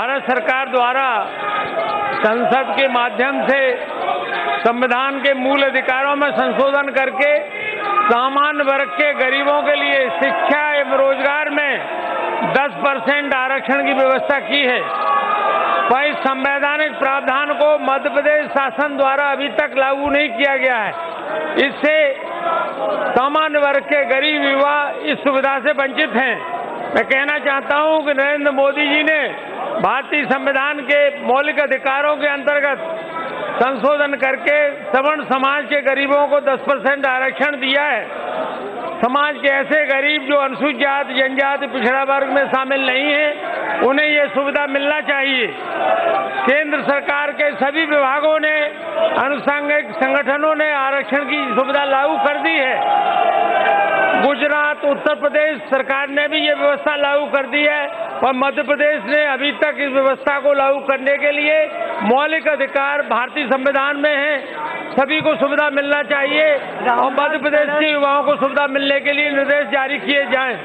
द्वारा संसद के माध्यम से संविधान के मूल अधिकारों में संशोधन करके सामान्य वर्ग के गरीबों के लिए शिक्षा एवं रोज़गार में 10 परसेंट आरक्षण की व्यवस्था की है। इस संवैधानिक प्रावधान को मध्य प्रदेश शासन द्वारा अभी तक लागू नहीं किया गया है। इससे सामान्य वर्ग के गरीब युवा इस सुविधा से वंचित हैं। मैं कहना चाहता हूँ कि नरेंद्र मोदी जी ने भारतीय संविधान के मौलिक अधिकारों के अंतर्गत संशोधन करके सवर्ण समाज के गरीबों को 10 परसेंट आरक्षण दिया है। समाज के ऐसे गरीब जो अनुसूचित जाति जनजाति, पिछड़ा वर्ग में शामिल नहीं है, उन्हें ये सुविधा मिलना चाहिए। केंद्र सरकार के सभी विभागों ने अनुसांगिक संगठनों ने आरक्षण की सुविधा लागू कर दी है। गुजरात, उत्तर प्रदेश सरकार ने भी ये व्यवस्था लागू कर दी है। और मध्य प्रदेश ने अभी तक इस व्यवस्था को लागू करने के लिए मौलिक अधिकार भारतीय संविधान में है। सभी को सुविधा मिलना चाहिए। और मध्य प्रदेश के युवाओं को सुविधा मिलने के लिए निर्देश जारी किए जाएँ।